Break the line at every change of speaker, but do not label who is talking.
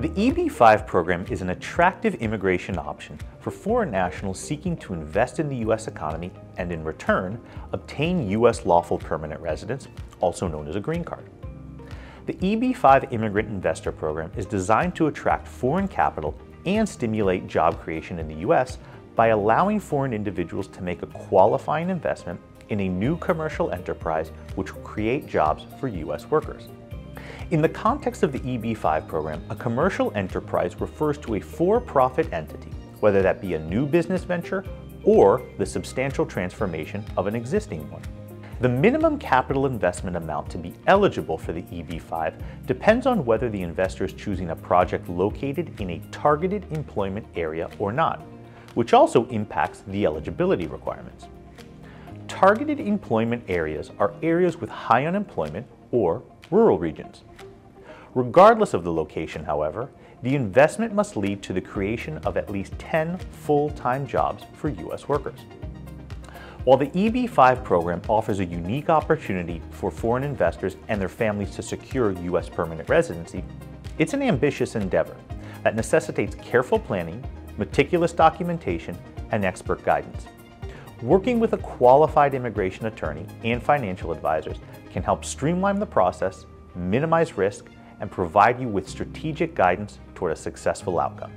The EB-5 program is an attractive immigration option for foreign nationals seeking to invest in the U.S. economy and in return, obtain U.S. lawful permanent residence, also known as a green card. The EB-5 Immigrant Investor Program is designed to attract foreign capital and stimulate job creation in the U.S. by allowing foreign individuals to make a qualifying investment in a new commercial enterprise which will create jobs for U.S. workers. In the context of the EB-5 program, a commercial enterprise refers to a for-profit entity, whether that be a new business venture or the substantial transformation of an existing one. The minimum capital investment amount to be eligible for the EB-5 depends on whether the investor is choosing a project located in a targeted employment area or not, which also impacts the eligibility requirements. Targeted employment areas are areas with high unemployment or rural regions. Regardless of the location, however, the investment must lead to the creation of at least 10 full-time jobs for U.S. workers. While the EB-5 program offers a unique opportunity for foreign investors and their families to secure U.S. permanent residency, it's an ambitious endeavor that necessitates careful planning, meticulous documentation, and expert guidance. Working with a qualified immigration attorney and financial advisors can help streamline the process, minimize risk, and provide you with strategic guidance toward a successful outcome.